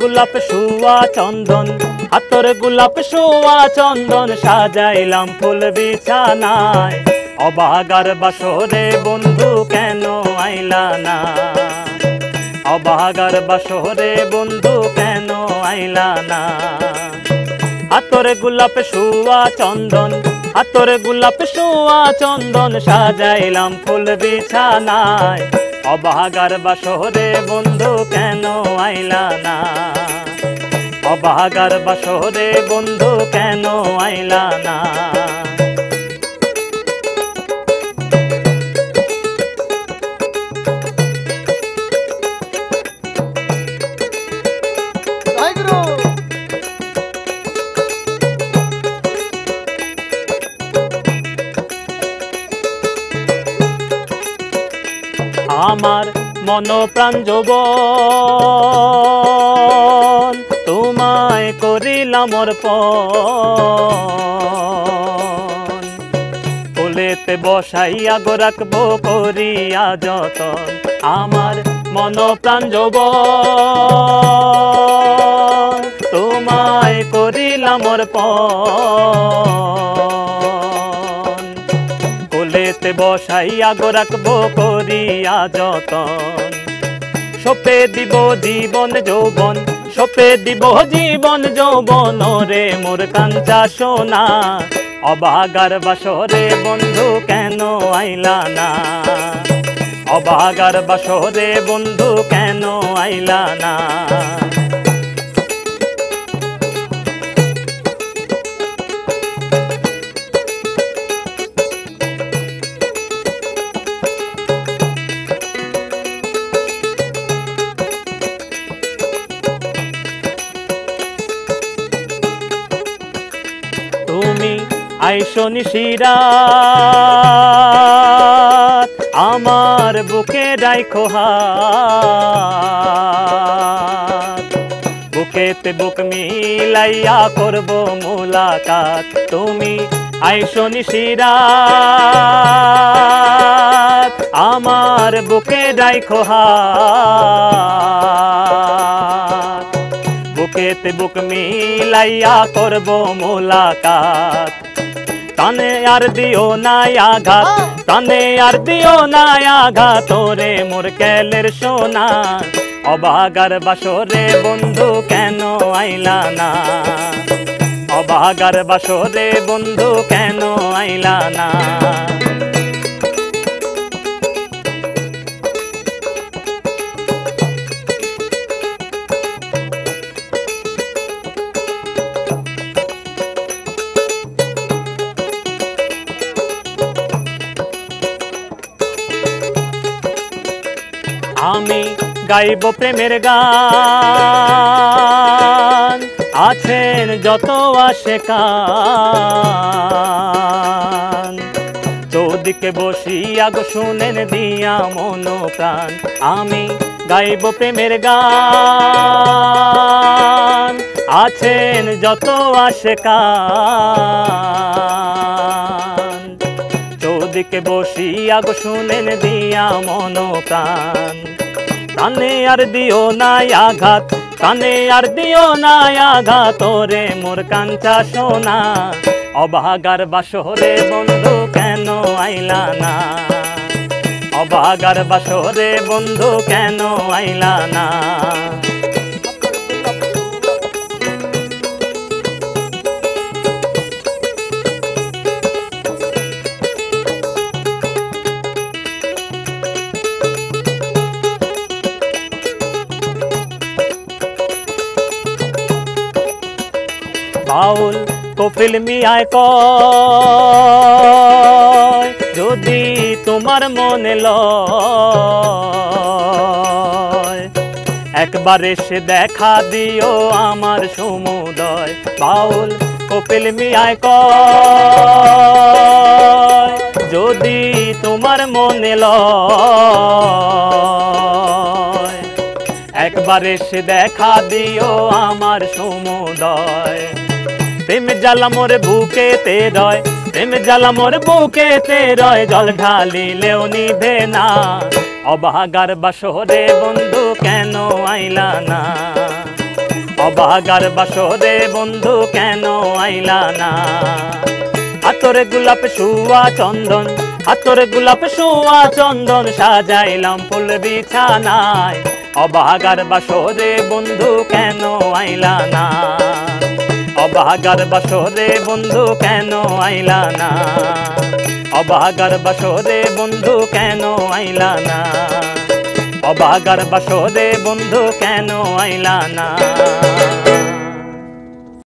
গোলাপ শুয়া চন্দন, হাতর গোলাপ শুয়া চন্দন সাজাইলাম ফুল বিছানায়। অবাগার বাসরে বন্ধু কেন আইলা না? অবাগার বাসরে বন্ধু কেন আইলা না? হাতর গোলাপ শুয়া চন্দন, হাতর গোলাপ শুয়া চন্দন সাজাইলাম ফুল বিছানায়। অবাগার বাসরে বন্ধু কেন আইলা না? অবাগার বাসরে বন্ধু কেন আইলা না? আমার মন প্রাণ যৌবন, তোমায় করিলাম অর্পণ। বসাইয়া গো করিয়া যতন, আমার মন প্রাণ যৌবন, তোমায় করিলাম অর্পণ। কোলেতে বসাইয়া গো রাখব করিয়া যতন। সপে দিব জীবন যৌবন, সপে দিব জীবন যৌবন রে মোর কাঞ্চা সোনা। অবাগার বাসরে বন্ধু কেন আইলা না? অবাগার বাসরে বন্ধু কেন আইলা না? আইসো নিশিরাত আমার বুকে হাত। বুকেতে বুক মিলাইয়া করব মুলাকাত, তুমি আইসো নিশিরাত আমার বুকে হাত। বুকেতে বুক মিলাইয়া করব মোলাকাত তানে আর দিও না আঘাত তানে আর দিও না আঘাত তোরে মোর কেলের সোনা। অবাগার বাসরে বন্ধু কেন আইলা না? অবাগার বাসরে বন্ধু কেন আইলা না? গাইব প্রেমের গান। আছেন যত আসে কান চৌদিকে বসিয়া গো শুনেন দিয়া মন প্রাণ। আমি গাইব প্রেমের গান। আছেন যত আসে কান চৌদিকে বসিয়া গো শুনেন দিয়া মন প্রাণ। কানে আর দিও না আঘাত, কানে আর দিও না আঘাত রে মোর কাঞ্চা সোনা। অবাগার বাসরে বন্ধু কেন আইলা না? অবাগার বাসরে বন্ধু কেন আইলা না? বাউল কপিল মিয়ায় কয় যদি তোমার মনে লয় একবার এসে দেখা দিও আমার সমুদয় বাউল কপিল মিয়ায় কয় যদি তোমার মনে লয় একবার এসে দেখা দিও আমার সমুদয় প্রেম জ্বালা মোর বুকে তে রয়, প্রেম জ্বালা মোর বুকে তে রয়, জল ঢালিলেও নিভে না। অবাগার বাসরে বন্ধু কেন আইলা না? অবাগার বাসরে বন্ধু কেন আইলা না? আতরে গোলাপ শুয়া চন্দন আতরে গোলাপ শুয়া চন্দন সাজাইলাম ফুল বিছানায়। অবাগার বাসরে বন্ধু কেন আইলা না? অবাগার বাসরে বন্ধু কেন আইলা না? অবাগার বাসরে বন্ধু কেন আইলা না? অবাগার বাসরে বন্ধু কেন আইলা না?